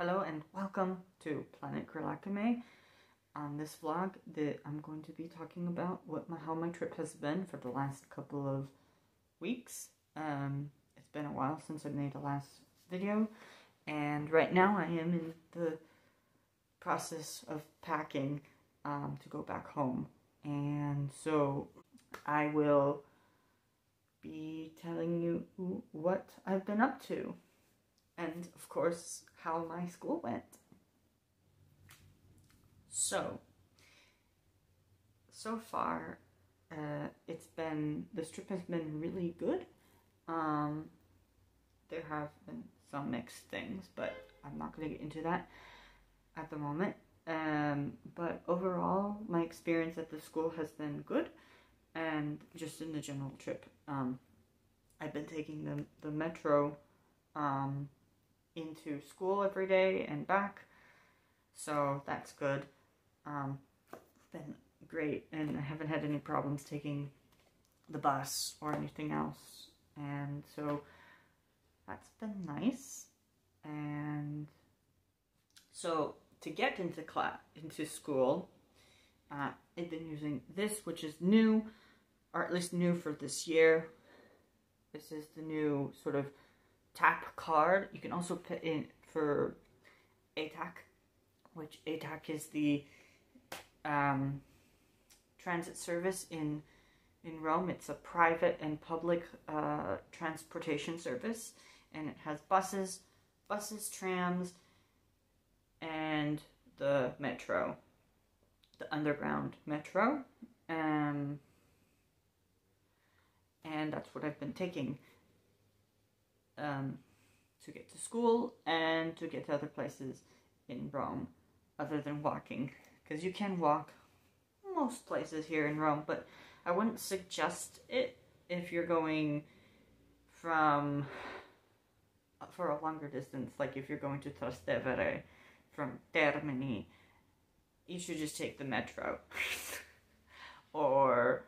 Hello and welcome to Planet Gralockamay. On this vlog, that I'm going to be talking about what my, how my trip has been for the last couple of weeks. Um, it's been a while since I made the last video, and right now I am in the process of packing um, to go back home. And so I will be telling you what I've been up to and of course how my school went. So, so far, uh, it's been, this trip has been really good. Um, there have been some mixed things, but I'm not going to get into that at the moment. Um, but overall, my experience at the school has been good, and just in the general trip, um, I've been taking the the metro, um, into school every day and back, so that's good. Um, been great, and I haven't had any problems taking the bus or anything else, and so that's been nice. And so to get into class into school, uh, I've been using this, which is new, or at least new for this year. This is the new sort of tap card. You can also put in for ATAC, which ATAC is the um, transit service in in Rome. It's a private and public uh, transportation service, and it has buses, buses, trams, and the metro, the underground metro. Um, and that's what I've been taking um, to get to school and to get to other places in Rome other than walking. Because you can walk most places here in Rome, but I wouldn't suggest it if you're going from for a longer distance, like if you're going to Trastevere from Termini, you should just take the metro. or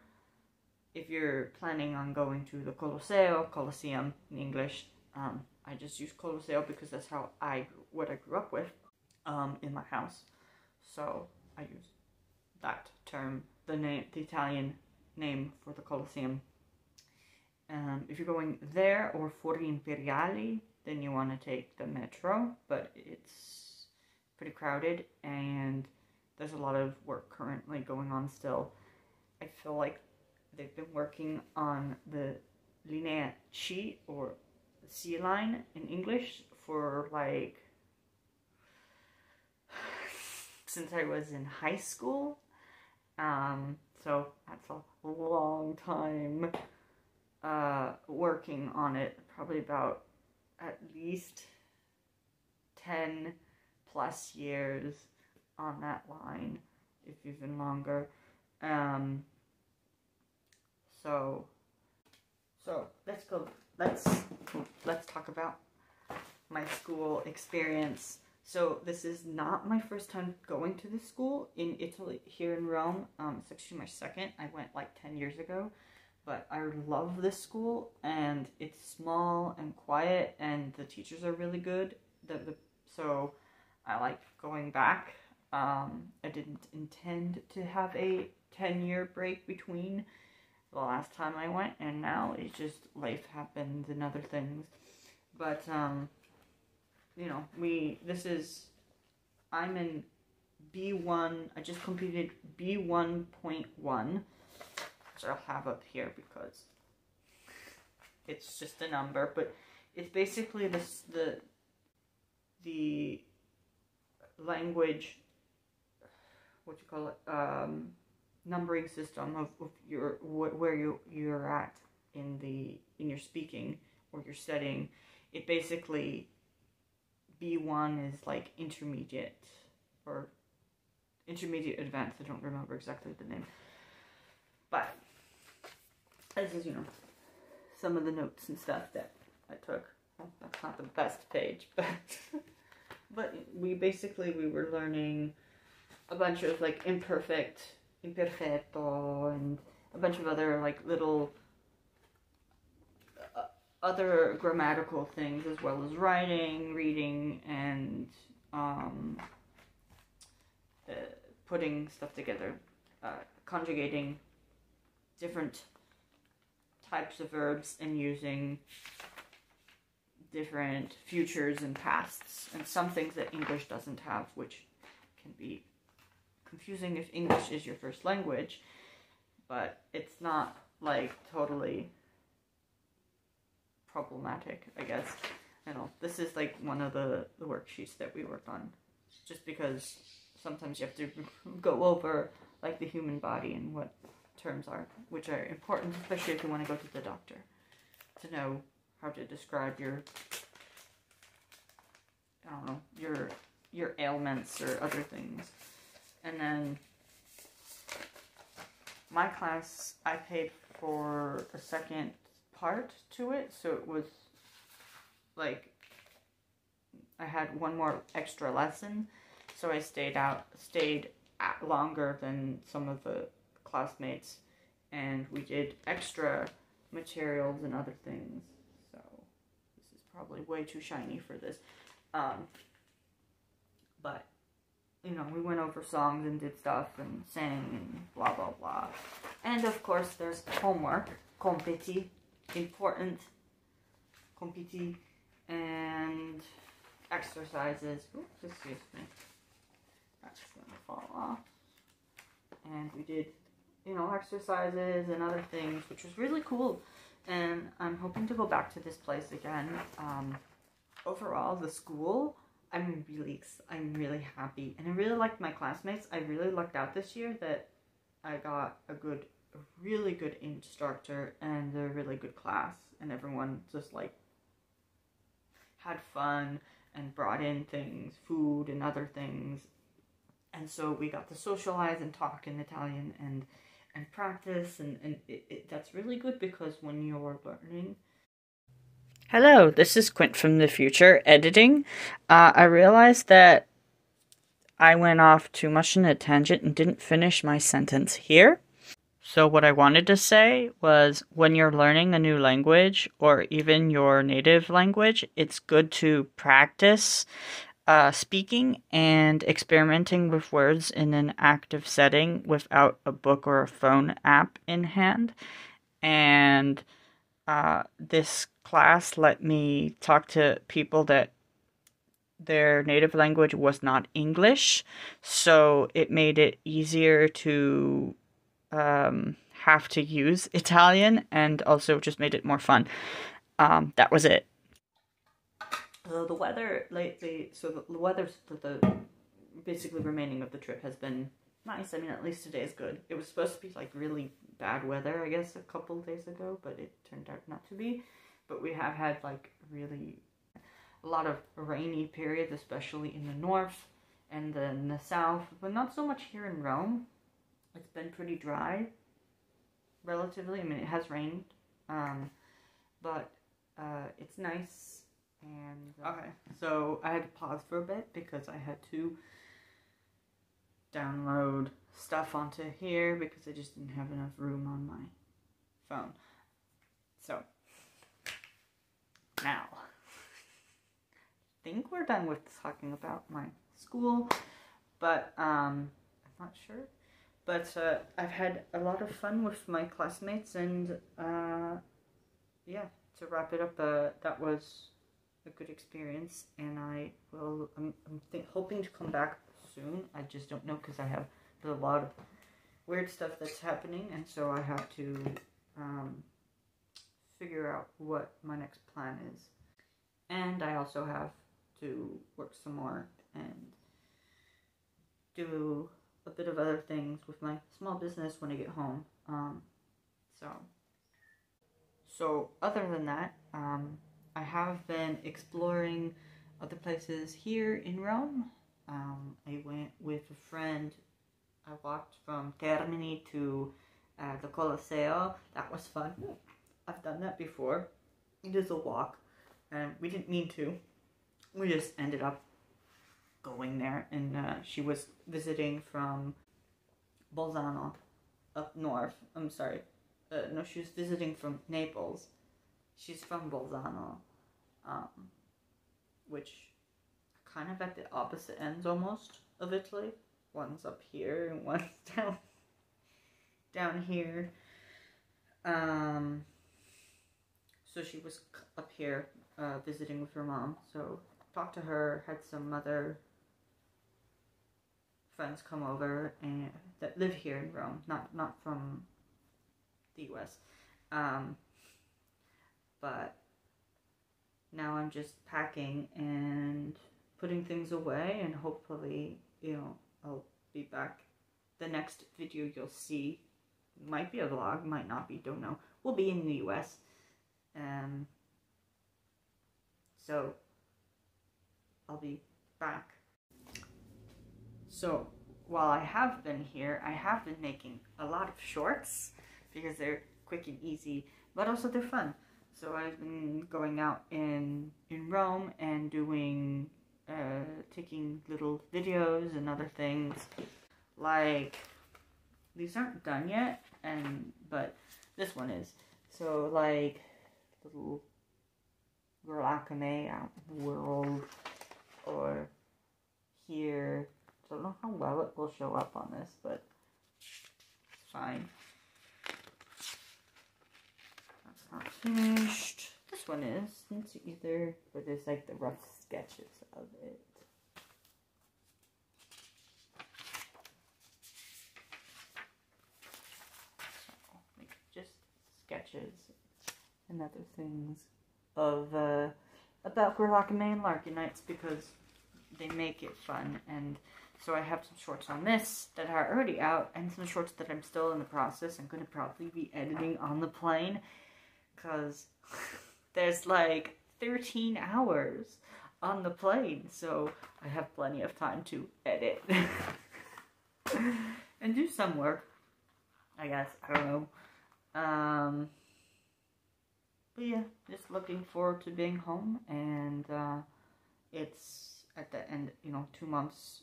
if you're planning on going to the Colosseo, Colosseum in English, um, I just use Colosseo because that's how I what I grew up with um, in my house. So I use that term, the name, the Italian name for the Colosseum. Um, if you're going there or Fori Imperiali, then you want to take the metro, but it's pretty crowded and there's a lot of work currently going on still. I feel like they've been working on the Linea C or C line in English for like since I was in high school. Um, so that's a long time uh, working on it, probably about at least 10 plus years on that line, if even longer. Um, so, so let's go, let's, let's talk about my school experience. So this is not my first time going to this school in Italy, here in Rome. Um, it's actually my second. I went like 10 years ago. But I love this school and it's small and quiet and the teachers are really good. The, the, so I like going back. Um, I didn't intend to have a 10 year break between the last time I went and now it's just life happens and other things. But, um, you know, we, this is, I'm in B1, I just completed B1.1 which I'll have up here because it's just a number, but it's basically this the the language what you call it um, numbering system of, of your wh where you you're at in the in your speaking or your studying. It basically B1 is like intermediate or intermediate advanced. I don't remember exactly the name. But this is, you know, some of the notes and stuff that I took. Well, that's not the best page, but but we basically we were learning a bunch of like imperfect, imperfetto, and a bunch of other like little uh, other grammatical things as well as writing, reading, and um, uh, putting stuff together, uh, conjugating different types of verbs and using different futures and pasts and some things that English doesn't have, which can be confusing if English is your first language, but it's not like totally problematic, I guess. I know this is like one of the, the worksheets that we worked on, just because sometimes you have to go over like the human body and what terms are, which are important, especially if you want to go to the doctor, to know how to describe your, I don't know, your your ailments or other things. And then my class, I paid for a second part to it, so it was like I had one more extra lesson, so I stayed out, stayed longer than some of the classmates, and we did extra materials and other things. So this is probably way too shiny for this, um, but you know we went over songs and did stuff and sang and blah blah blah, and of course there's homework, compiti, important, compiti, and exercises. Oops, excuse me. That's gonna fall off. And we did, you know, exercises and other things, which was really cool. And I'm hoping to go back to this place again. Um, overall, the school, I'm really, I'm really happy, and I really liked my classmates. I really lucked out this year that I got a good, a really good instructor and a really good class, and everyone just like had fun and brought in things, food and other things. And so we got to socialize and talk in Italian and and practice and, and it, it, that's really good because when you're learning Hello, this is Quint from the future editing. Uh, I realized that I went off too much in a tangent and didn't finish my sentence here. So, what I wanted to say was when you're learning a new language or even your native language, it's good to practice uh, speaking and experimenting with words in an active setting without a book or a phone app in hand. And uh, this class let me talk to people that their native language was not English, so it made it easier to um, have to use Italian and also just made it more fun. Um, that was it. So the weather lately, so the weather for the basically remaining of the trip has been nice. I mean, at least today is good. It was supposed to be like really bad weather, I guess, a couple days ago, but it turned out not to be. But we have had like really a lot of rainy periods, especially in the north and then the south, but not so much here in Rome. It's been pretty dry, relatively. I mean, it has rained, um, but uh, it's nice. And uh, okay, so I had to pause for a bit because I had to download stuff onto here because I just didn't have enough room on my phone. So now, I think we're done with talking about my school, but um, I'm not sure. But uh, I've had a lot of fun with my classmates, and uh, yeah, to wrap it up, uh, that was a good experience, and I will. I'm, I'm hoping to come back soon. I just don't know because I have a lot of weird stuff that's happening, and so I have to um, figure out what my next plan is. And I also have to work some more and do a bit of other things with my small business when I get home. Um, so, so other than that, um, I have been exploring other places here in Rome. Um, I went with a friend. I walked from Termini to uh, the Colosseo. That was fun. I've done that before. It is a walk, and we didn't mean to. We just ended up going there, and uh, she was visiting from Bolzano up north. I'm sorry. Uh, no, she was visiting from Naples. She's from Bolzano, um, which kind of at the opposite ends almost of Italy. One's up here and one's down down here. Um, so she was up here uh, visiting with her mom. So talked to her, had some other friends come over and that live here in Rome, not not from the U.S. Um, but now I'm just packing and putting things away, and hopefully, you know, I'll be back. The next video you'll see might be a vlog, might not be, don't know. We'll be in the U.S. Um, so I'll be back. So while I have been here, I have been making a lot of shorts because they're quick and easy, but also they're fun. So I've been going out in in Rome and doing uh, taking little videos and other things. Like these aren't done yet, and but this one is. So like little Gralockamay out in the world, or here. Don't know how well it will show up on this, but it's fine. That's not finished. This one is. It's either, but there's like the rough sketches of it. So, like just sketches and other things of uh, about Gralockamay and Larkinites because they make it fun and so I have some shorts on this that are already out and some shorts that I'm still in the process. I'm going to probably be editing on the plane because there's like 13 hours on the plane, so I have plenty of time to edit and do some work. I guess I don't know. Um, but yeah, just looking forward to being home, and uh, it's at the end, you know, two months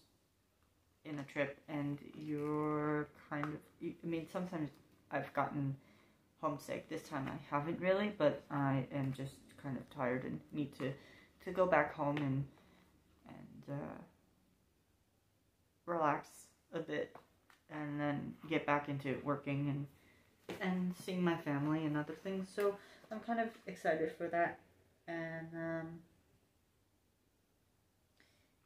in a trip, and you're kind of. I mean, sometimes I've gotten homesick. This time I haven't really, but I am just kind of tired and need to to go back home and and uh, relax a bit, and then get back into working and and seeing my family and other things. So I'm kind of excited for that, and um,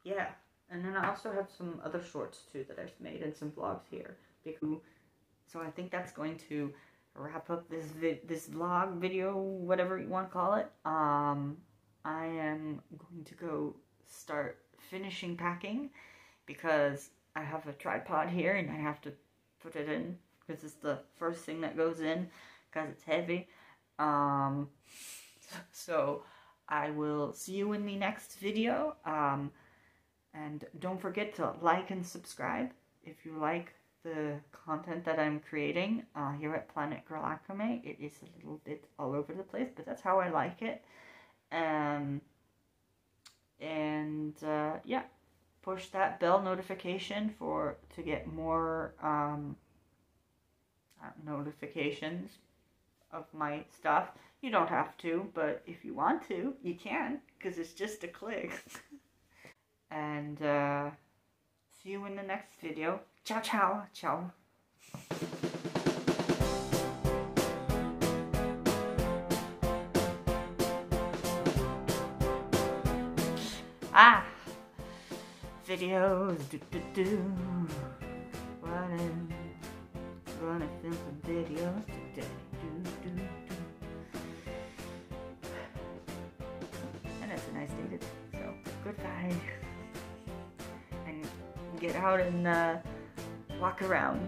yeah. And then I also have some other shorts too that I've made and some vlogs here. So I think that's going to wrap up this this vlog video, whatever you want to call it. Um, I am going to go start finishing packing because I have a tripod here and I have to put it in because it's the first thing that goes in because it's heavy. Um, so I will see you in the next video. Um, and don't forget to like and subscribe if you like the content that I'm creating uh, here at Planet Gralockamay. It is a little bit all over the place, but that's how I like it. And yeah, push that bell notification for to get more um, uh, notifications of my stuff. You don't have to, but if you want to, you can, because it's just a click. and uh, see you in the next video. Ciao, ciao, ciao. Ah, videos, do do do. Running, running film some videos today. Do do do. And it's a nice day today. So goodbye, and get out and. Uh, walk around.